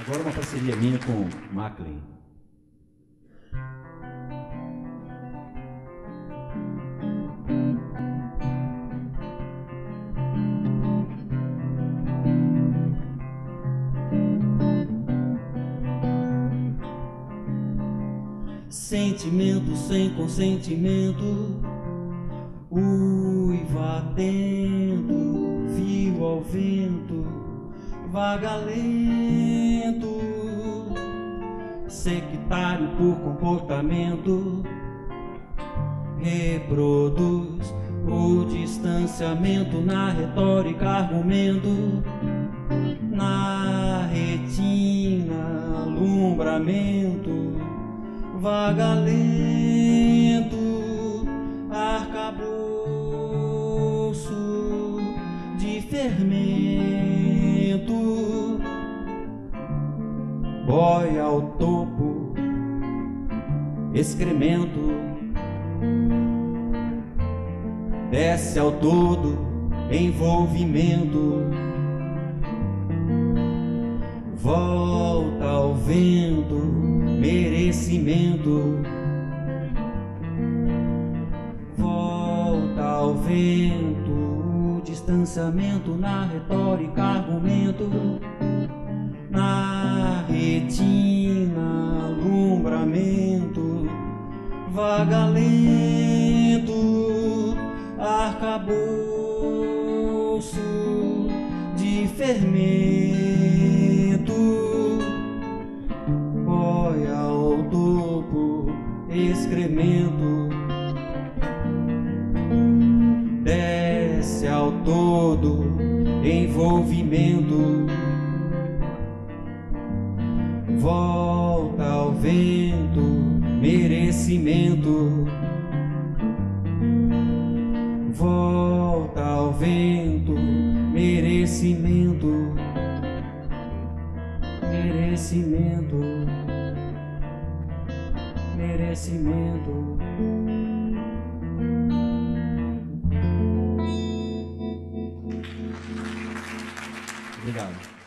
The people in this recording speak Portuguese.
Agora uma parceria minha com Macklin. Sentimento sem consentimento, uiva atento, fio ao vento, vaga lento, sectário por comportamento, reproduz o distanciamento na retórica, argumento, na retina, alumbramento vaga lento, arcabouço de fermento, boia ao topo, excremento, desce ao todo, envolvimento. Volta ao vento, merecimento. Volta ao vento, distanciamento na retórica, argumento, alumbramento, vaga lento, arcabouço de fermento. excremento desce ao todo envolvimento ao vento, merecimento. Volta ao vento, merecimento, merecimento, merecimento. Obrigado.